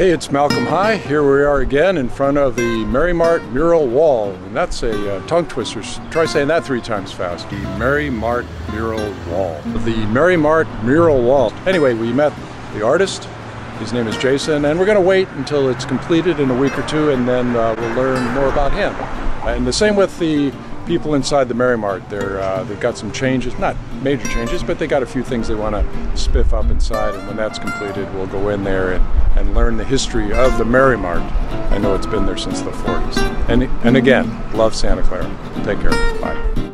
Hey, it's Malcolm High. Here we are again in front of the Merry Mart mural wall. And that's a uh, tongue twister. Try saying that three times fast. The Merry Mart mural wall. The Merry Mart mural wall. Anyway, we met the artist. His name is Jason, and we're going to wait until it's completed in a week or two, and then uh, we'll learn more about him. And the same with the people inside the Merry Mart. They're, uh, they've got some changes, not major changes, but they got a few things they want to spiff up inside. And when that's completed, we'll go in there and, and learn the history of the Merry Mart. I know it's been there since the 40s. And, and again, love Santa Clara. Take care. Bye.